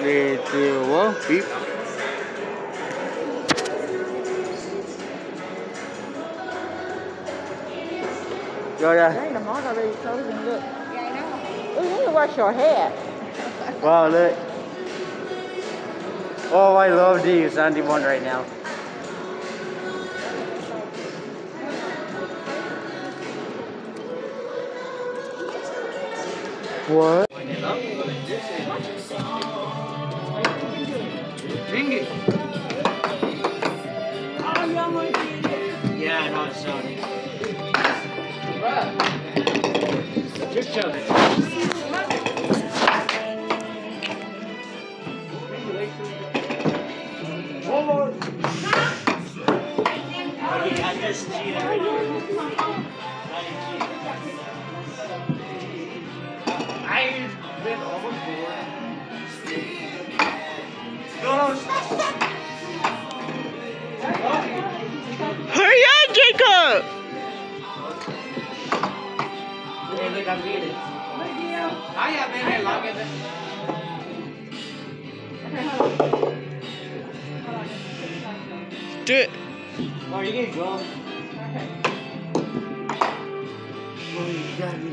Three, two, one, beep. Go yeah. Dang, the mall already closing. Look. Yeah, I know. Ooh, you need to wash your hair. Wow, look. Oh, I love these 91 right now. What? Ring it. Yeah, no, it's Sony. Just just cheated. I've been overboard. Hurry up, Jacob! Do it. Oh, you. Oh, you got me,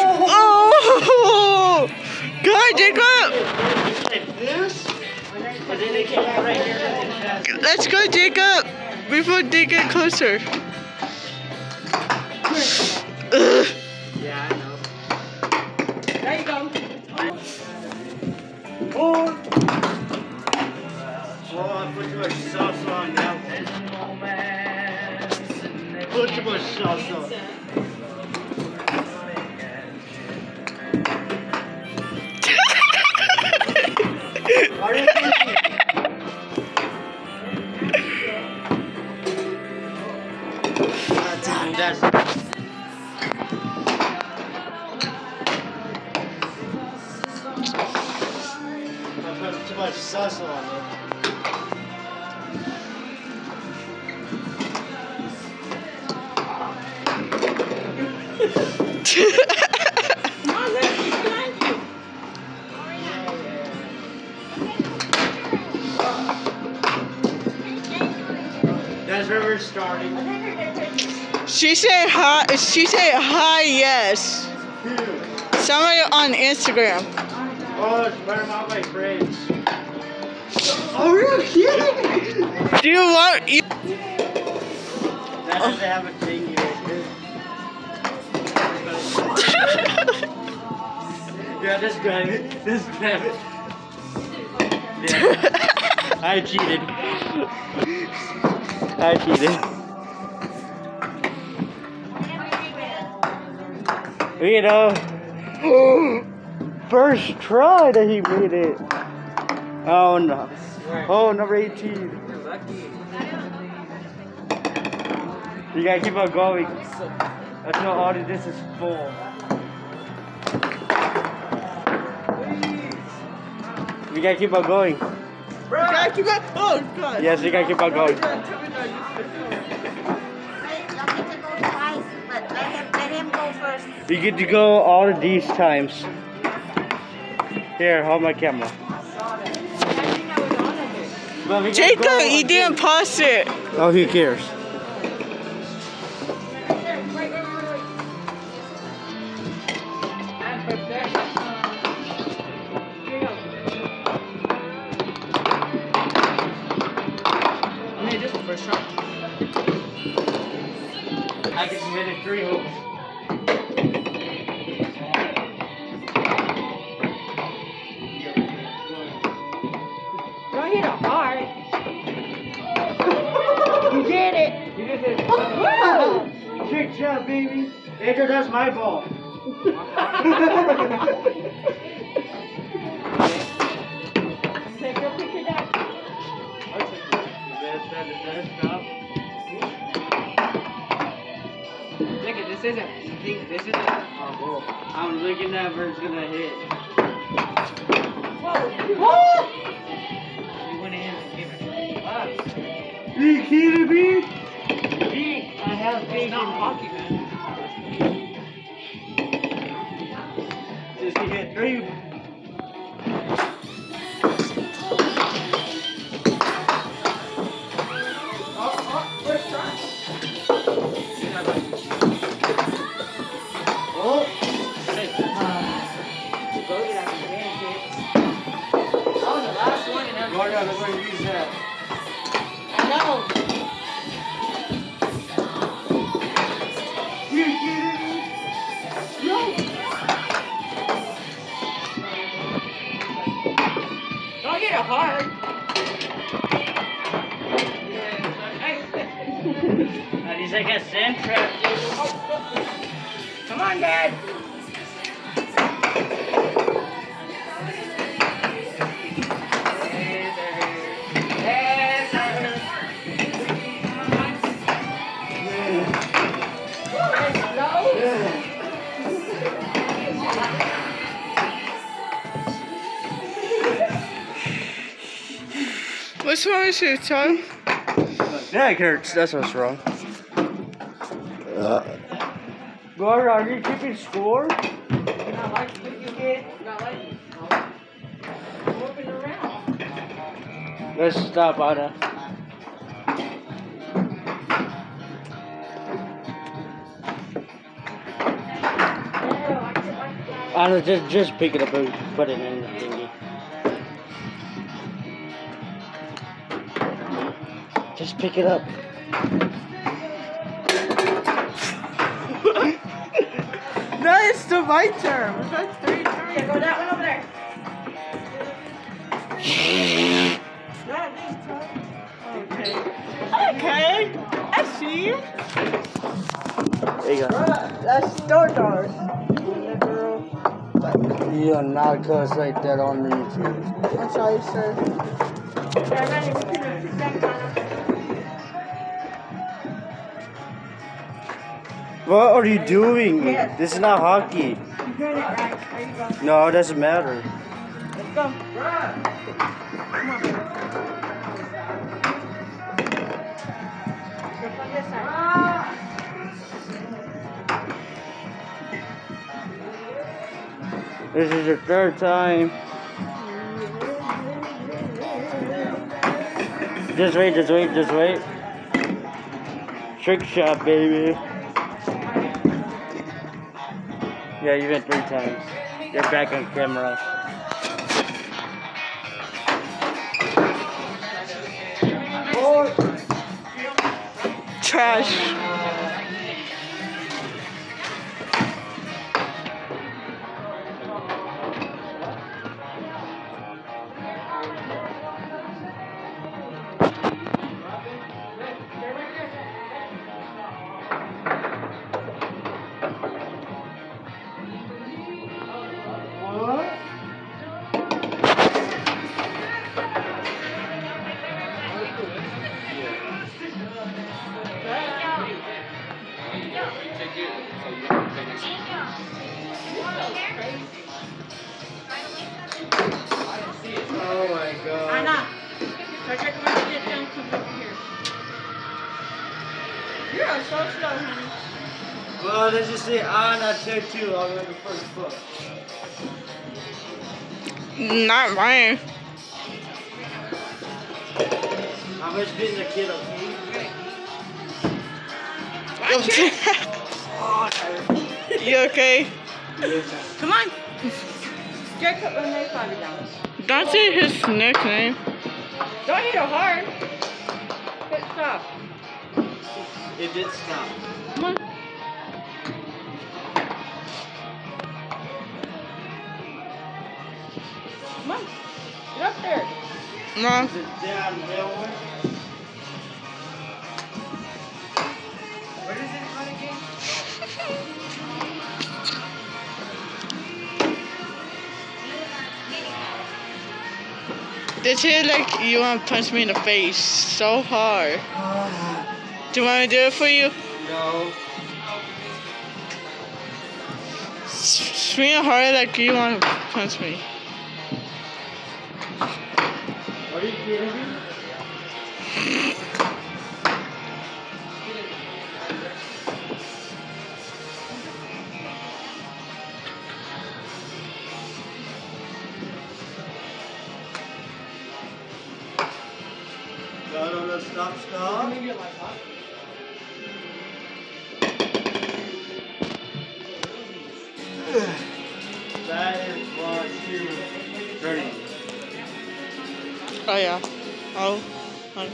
Oh! And then they came out right here and fast. Let's go, Jacob! Before they get closer. Yeah, I know. There you go. Oh! Oh, put too much sauce on now. Put too much sauce on. Sauce on it. Come on, let's keep behind you. That's where we're starting. She said hi. She said hi. Yes. Somebody on Instagram. Oh, it's my friends. Are you kidding? Do you want? You, That doesn't have a thing here. yeah, just grab it. Just grab it. Yeah. I cheated. I cheated. You know, first try that he made it. Oh no. Oh, number 18. You gotta keep on going until all of this is full. You gotta keep on going. Gotta keep it- Oh God. Yes, you gotta keep on going. Hey, y'all get to go twice, but let him, let him go first. You get to go all of these times. Here, hold my camera. Well, Jacob, go you didn't pause it. Oh, who cares? I can submit it three hoops. Baby. That's my ball. Take your picture down. Look at this isn't. Think this isn't. Oh, whoa. I'm looking at where it's gonna hit. Whoa! You went in and gave it. Wow. Are you kidding me? I have It's bacon. not hockey, man. To hit three. What's wrong with you, Tom? That hurts. That's what's wrong. Uh, Gordon, are you keeping score? Not like you, you. Not like you. Moving around. Let's stop, Anna. Anna, just just pick it up and put it in the thingy. Just pick it up. No, it's still my turn. We've got three Yeah, go that one over there. Not me, Tom. Okay. Okay. I see you. There you go. That's door doors. You're not gonna say that on the YouTube. I'm sorry, sir. What are you doing? This is not hockey. No, it doesn't matter. Let's go. This is your third time. Just wait, just wait, just wait. Trick shot, baby. Yeah, you went three times. You're back on camera. Trash. You're so slow, honey. Well, let's just say Anna took two. I'll go the first foot. Not mine. I'm just being the kid, okay? you okay? Come on. Jacob, when they find it down. That's it, his nickname. Don't hit it hard. Good stuff. It did stop. Come on. Come on. Get up there. Mom, Is it downhill? Where does it run again? this is like you want to punch me in the face so hard. Ah. Do you want me to do it for you? No. Swing it harder like you want to punch me. Are you kidding me? That is one. Oh yeah. Oh. oh.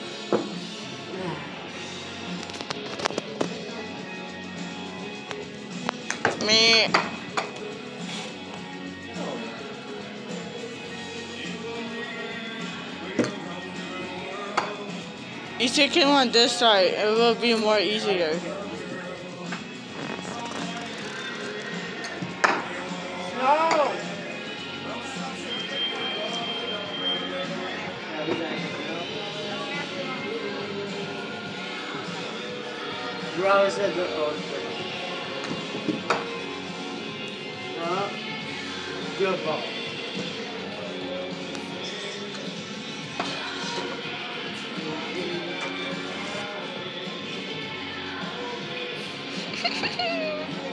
Me. You take him on this side, it will be more easier. Said the oh, uh, good ball.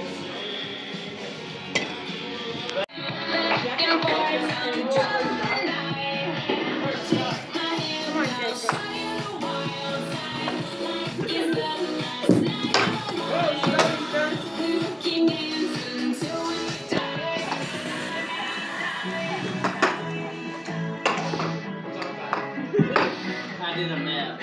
I did a math.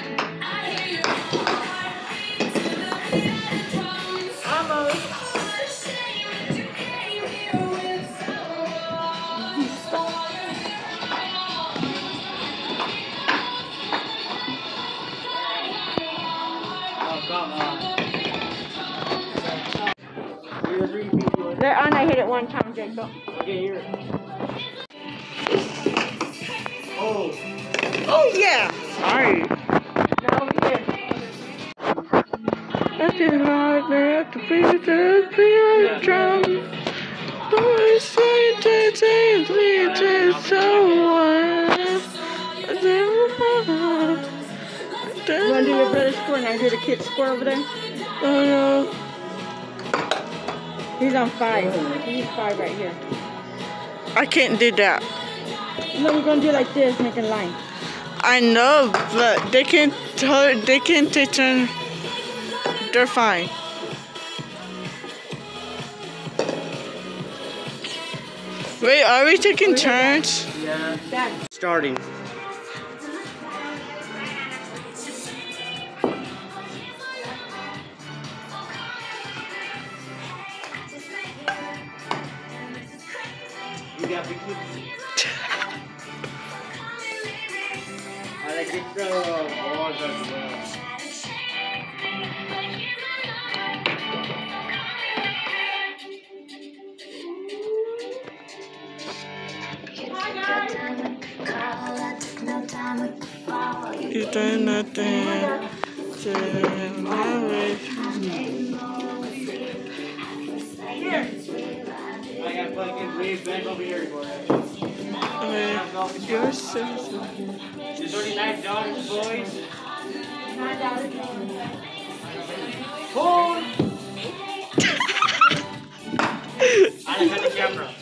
Come on. Here's three people. There, and I hit it one time, Jacob. Okay, here. Oh. Oh yeah! Sorry. No, we did. I did not have to play the third play on the drum. Boys say to take me to someone. You want to do your brother's score and I do the kid's score over there? Oh He's on five. He's five right here. I can't do that. No, we're going to do like this, make a line. I know, but they can tell, they can take turn. They're fine. Wait, are we taking turns? Yeah. Starting. You got You done nothing to my way. I got fucking leaves back over here for you. Okay, you're so. There's already nine dollars, boys. Hold! I got the camera.